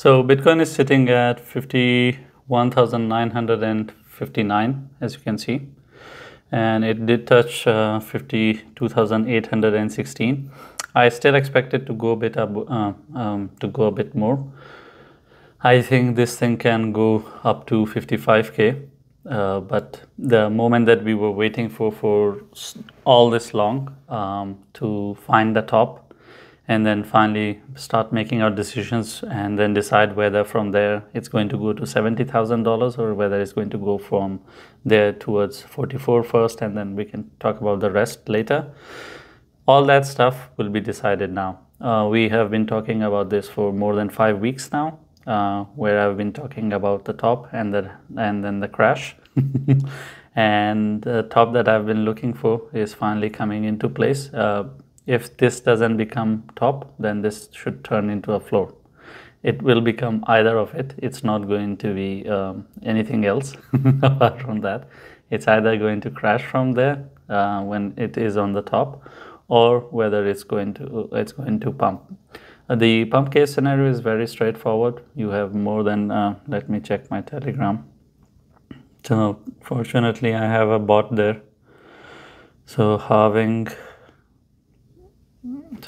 So Bitcoin is sitting at 51,959 as you can see and it did touch uh, 52,816. I still expect it to go a bit up, uh, um, to go a bit more. I think this thing can go up to 55k. Uh, but the moment that we were waiting for for all this long um, to find the top and then finally start making our decisions and then decide whether from there it's going to go to $70,000 or whether it's going to go from there towards 44 first and then we can talk about the rest later. All that stuff will be decided now. Uh, we have been talking about this for more than five weeks now, uh, where I've been talking about the top and the and then the crash. and the top that I've been looking for is finally coming into place. Uh, if this doesn't become top, then this should turn into a floor. It will become either of it. It's not going to be um, anything else apart from that. It's either going to crash from there uh, when it is on the top, or whether it's going to it's going to pump. Uh, the pump case scenario is very straightforward. You have more than uh, let me check my Telegram. So fortunately, I have a bot there. So halving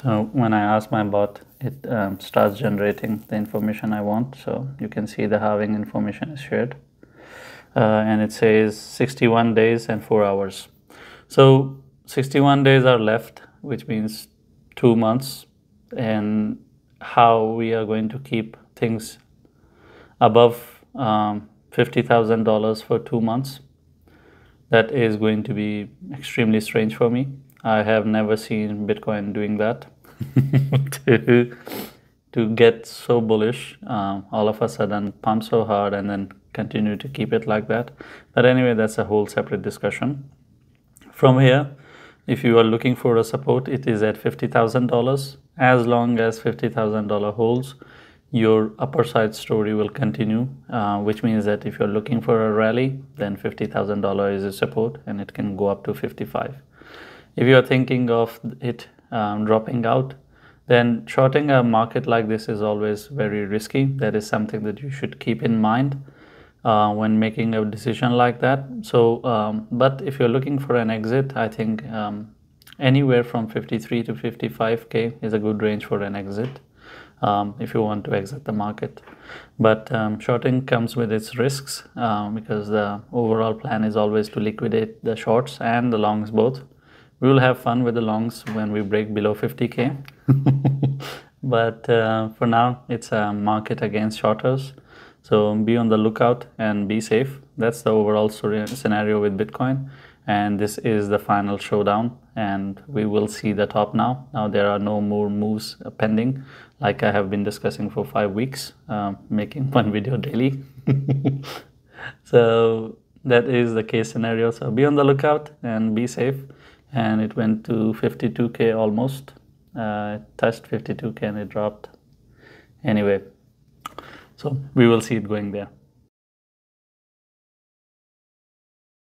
so when I ask my bot, it um, starts generating the information I want. So you can see the halving information is shared. Uh, and it says 61 days and 4 hours. So 61 days are left, which means 2 months. And how we are going to keep things above um, $50,000 for 2 months, that is going to be extremely strange for me. I have never seen Bitcoin doing that. to to get so bullish, um, all of a sudden pump so hard and then continue to keep it like that. But anyway, that's a whole separate discussion. From here, if you are looking for a support, it is at $50,000. As long as $50,000 holds, your upper side story will continue, uh, which means that if you're looking for a rally, then $50,000 is a support and it can go up to 55. If you are thinking of it um, dropping out, then shorting a market like this is always very risky. That is something that you should keep in mind uh, when making a decision like that. So, um, but if you're looking for an exit, I think um, anywhere from 53 to 55k is a good range for an exit. Um, if you want to exit the market. But um, shorting comes with its risks um, because the overall plan is always to liquidate the shorts and the longs both we will have fun with the longs when we break below 50k but uh, for now it's a market against shorters. So be on the lookout and be safe. That's the overall scenario with bitcoin. And this is the final showdown. And we will see the top now. Now there are no more moves pending like i have been discussing for five weeks uh, making one video daily. So that is the case scenario. So be on the lookout and be safe and it went to 52k almost. Uh, it touched 52k and it dropped. Anyway so we will see it going there